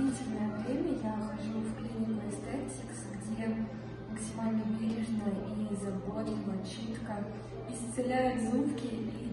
длительное время я хожу в клинику Aesthetics, где максимально бережно и заботливо, чутко исцеляют зубки и